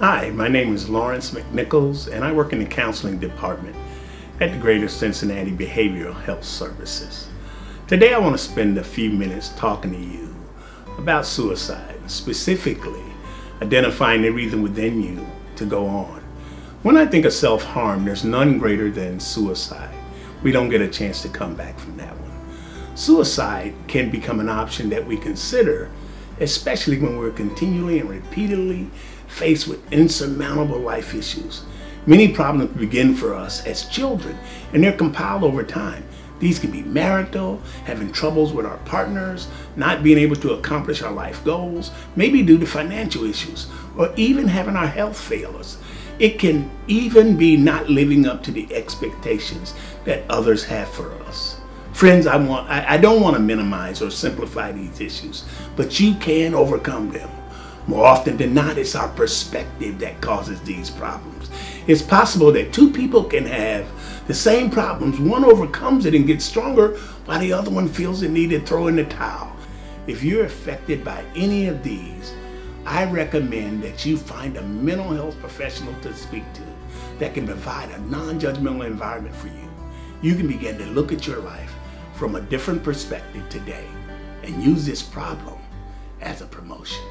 Hi, my name is Lawrence McNickles, and I work in the counseling department at the Greater Cincinnati Behavioral Health Services. Today, I want to spend a few minutes talking to you about suicide, specifically identifying the reason within you to go on. When I think of self harm, there's none greater than suicide. We don't get a chance to come back from that one. Suicide can become an option that we consider, especially when we're continually and repeatedly faced with insurmountable life issues. Many problems begin for us as children and they're compiled over time. These can be marital, having troubles with our partners, not being able to accomplish our life goals, maybe due to financial issues, or even having our health fail us. It can even be not living up to the expectations that others have for us. Friends, I, want, I, I don't want to minimize or simplify these issues, but you can overcome them. More often than not, it's our perspective that causes these problems. It's possible that two people can have the same problems. One overcomes it and gets stronger, while the other one feels the need to throw in the towel. If you're affected by any of these, I recommend that you find a mental health professional to speak to that can provide a non judgmental environment for you. You can begin to look at your life from a different perspective today and use this problem as a promotion.